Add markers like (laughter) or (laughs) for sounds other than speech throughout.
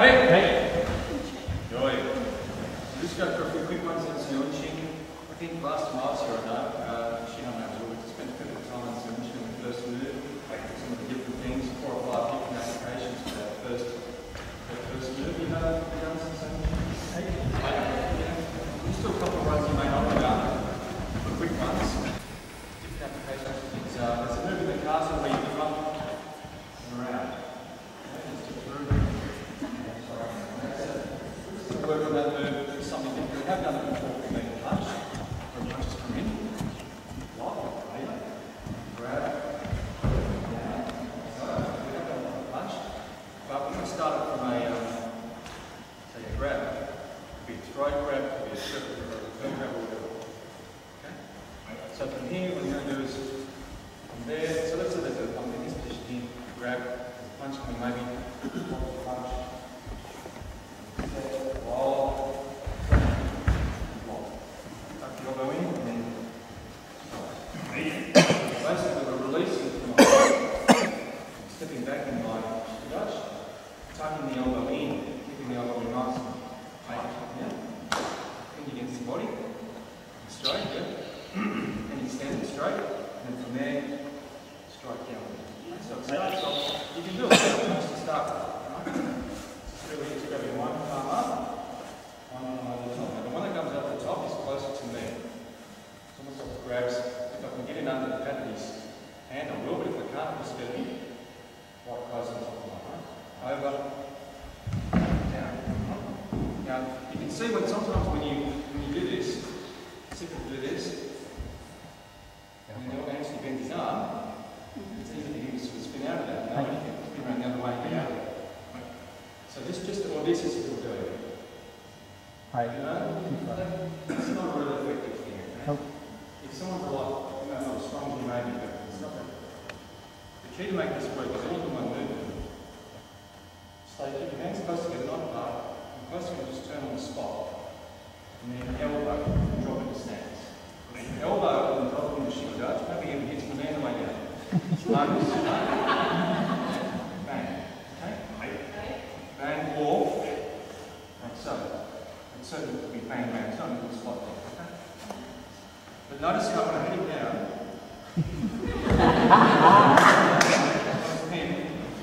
Hey. Hey. Joy. Just go for a few quick ones in. I think last time I was here, I know, uh, she and I was to spend a bit of time in Seiunchin when we first moved, like some of the different things, four or five different applications for that first, that first move. You know, you done some Seiunchin? Hey. There's still a couple of ones you may not have done, start it from a, um, say a grab. Could be a straight grab, could be a circle grab, a turn grab, or whatever. Okay? So from here, what we're going to do is, from there, so let's say that I'm in this position here, grab, punch, and maybe punch, Wall. Wall. Tuck the elbow in and then Basically, we're releasing from my stepping back in my Dutch, tucking the elbow in, keeping the elbow in nice and tight. Yeah? Hand against the body. Straight, yeah? and you stand it straight. And then from there, straight down. So it starts off, you can do it just to start with. right? Really, it's grabbing one palm up, one on the top. Now, the one that comes up the top is closer to me. It's almost like it grabs, if I can get it under the pad of his hand, I will, but if I can't, just get it right close on top of my arm. Over, down. Now, you can see when sometimes when you, can see that sometimes when you do this, you do this, and then he'll actually bend his arm, it's easy to sort of spin out of that. Now, you can spin around the other way and get out of it. So this just, or this is still doing. You it's not really effective. Okay? Nope. If someone's like, you know, not as strong as you may be, but it's not. The key to make this work is all in one movement. Stay, keep your hands close together, not apart, and close together, just turn on the spot. And then elbow, drop into stance. Elbow and drop into shield dutch, maybe even hit the man the way down. Like this, Bang. Okay? Bang, or, like so. Be spot there. But notice how I head it down, (laughs)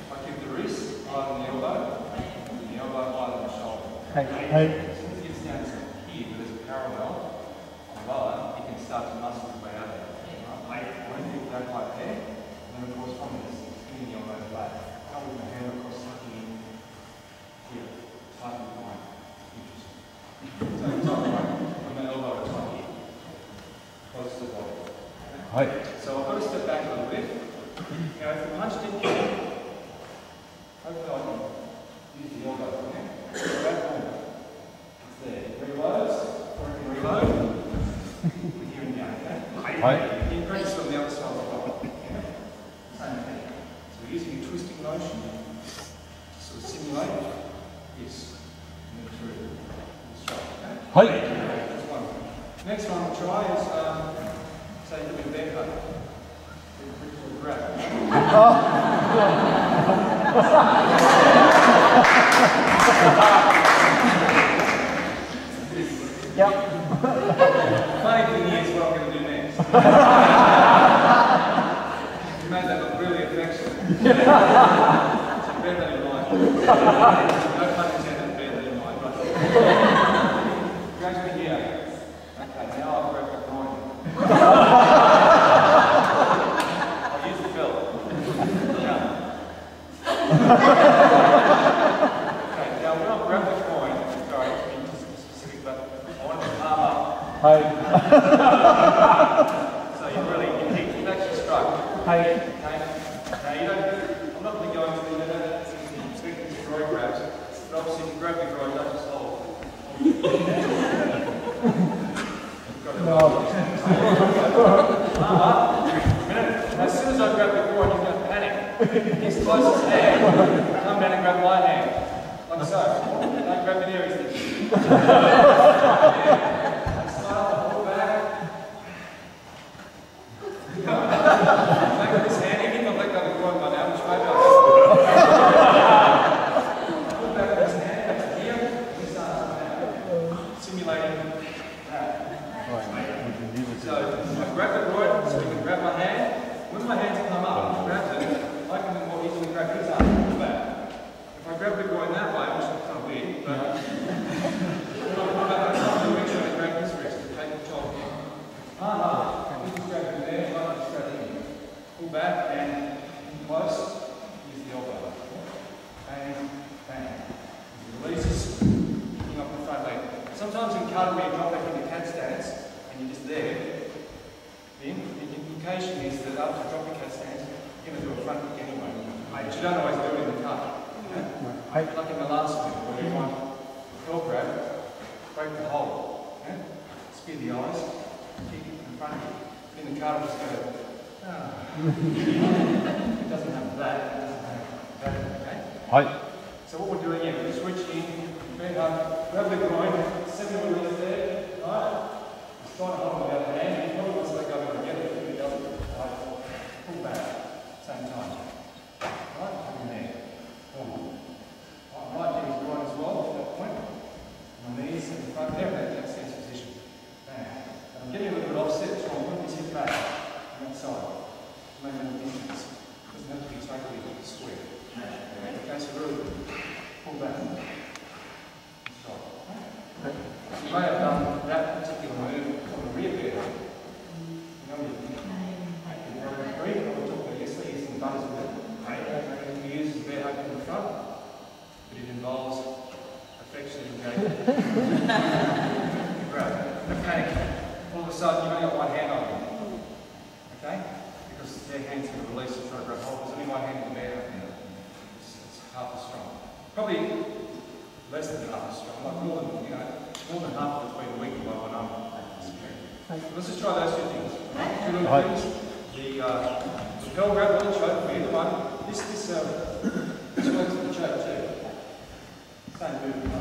I keep the wrist than the elbow, and the elbow than the shoulder. Hey. Hey. As soon as it gets down to here, but there's a parallel, or lower, you can start to muscle the way out of it. Right? One thing don't like there, and then of course from this, spinning the elbow back. Come with my hand across tucking in here, tighten the line. Interesting. So you tighten right from the elbow to tight here, close to the body. Hi. So I've got to step back a little bit. Now, if the punch didn't hit, hopefully I can use the elbow from there. Back home. It's there. It reloads, or it can reload. With here and down, okay? Hi. You can practice on the other side as well. Okay? Same thing. So we're using a twisting motion to sort of simulate this. And then through. the stroke, okay? Hi. That's one. Next one we'll try is, um, say, a bit of bear hug. Oh. Grab. (laughs) Yep. Funny thing is what I'm going to do next. (laughs) you made that look really affectionate. that in mind. no pun intended, bear that in mind. Right. Gradually here. Okay, now I'll grab the groin. I'll use the belt. Yeah. okay, now when I grab the coin, sorry, to be specific, but I want to palm up. Hi. So you really, you you've actually struck. Hi. Okay? Now you don't, I'm not going to go into the, you know, speaking to groin grabs, but obviously if you grab your groin, don't just hold. You've got to As soon as I grab the groin, you don't panic. His closest hand, come down and grab my hand. Like so. Don't grab the nearest. (laughs) So, I grab it right, so you can grab my hand. When my hands come up, grab it, I can do more easily grab his arm from the back. If I grab it right that way, which is kind of weird, but... (laughs) break the hold. Yeah? Spear the eyes, kick in front of you. In the car, just go, ah. (laughs) it doesn't have that, it doesn't have that, okay? はい。So what we're doing here, we're switching, bend up, grab the groin, seven release there, right? Start to hold with the other hand, you probably want to let go it together, if it doesn't, right? Pull back, same time. Right, in there. Boom. Right, right knee groin as well, at that point. My knees in the front there, that, that sense position. Bang. And I'm getting a little bit offset, so I'm putting this hip back on that side. Make a little distance. Doesn't have to be totally square. Okay, so really pull back. Stop. You may have done that particular move on the rear bed. You know, you you know, the three, I was talking about yesterday, using the butters with it. And you use the bear hug in the front, but it involves affectionate engagement. Grab. No panic. All of a sudden, you've only got one hand on you. Okay? Because their hand's going to release it, try to grab hold. There's only one hand in the bear hug now. It's, it's half as strong. Probably less than half as strong, like more than, you know, more than half of it's been weakened by what I'm Let's just try those two things. Two little Right. things. The, uh, the bell grab or the choke for either one. This, this, uh, (coughs) this works for the choke too. Same move.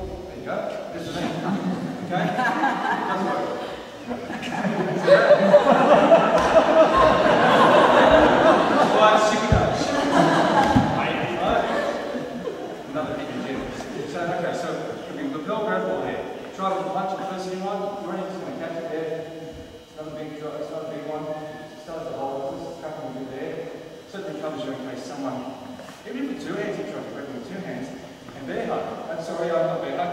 Oh, there you go. There's the knee. Okay? It does work. Right, sticky touch. Right. Another big gym. So, okay, so we can lapel grab ball here. Try to punch the first thing one. You're only just going to catch it there. It's not a big shot, it's not a big one. Start to hold. This is a couple of you there. Certainly covers you in case someone, even if it's two hands, you try to grab it with two hands. And bear hug. I'm sorry, I'm not bear hug.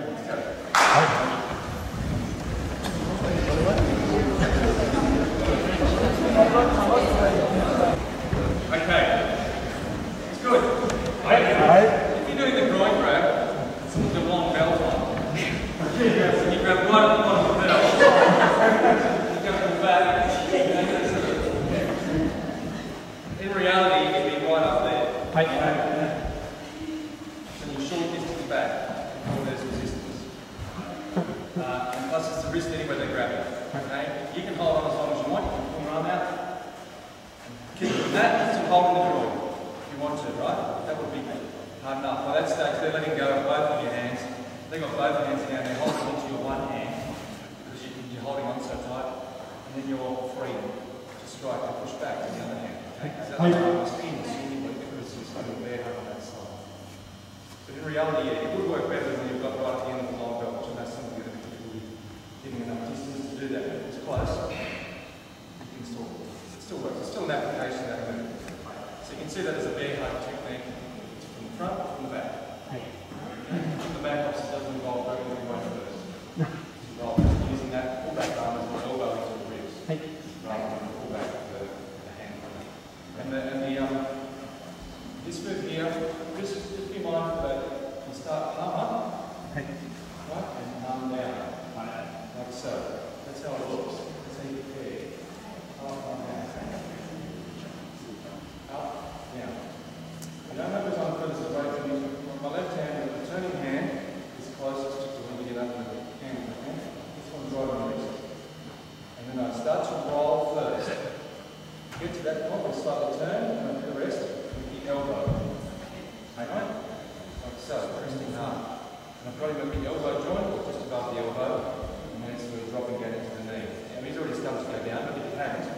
Uh, and plus it's the wrist anyway they grab it. Okay? You can hold on as long as you want, you can pull your arm out. Keep that, still holding the groin, if you want to, right? That would be hard enough. By that stage, they're letting go of both of your hands. They've got both hands down, they're holding onto your one hand, because you, you're holding on so tight, and then you're free to strike and push back with the other hand. Okay? Because that Hi. other arm is in, seemingly, because it's got a bear on that side. But in reality, yeah, it would work better when you've got right at the end of the long belt, which I know some of you have difficulty getting enough distance to do that, but if it's close. You can still, it still works. It's still an application that. So you can see that as a bear hug technique. From the front, from the back. From the back, And I've got him at the elbow joint, or just above the elbow, and then sort of drop and get into the knee. Now he's already started to go down, but if he hadn't,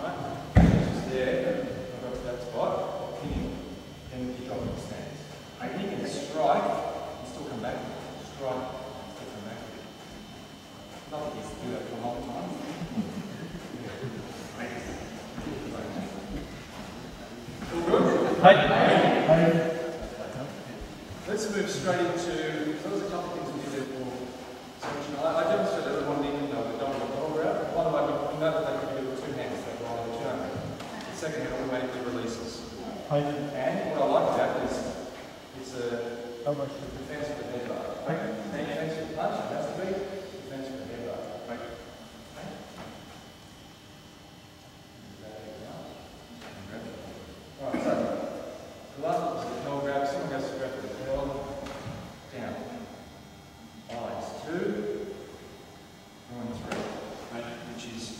right, just there, I've got to that spot, pin him, then he dropping the stance. And he can strike and still come back, strike and still come back. Not that he's do that for a long time. (laughs) All good? How much? Defense for for punch, that's the. Defense for Alright, so, down. Two, one, three. Which is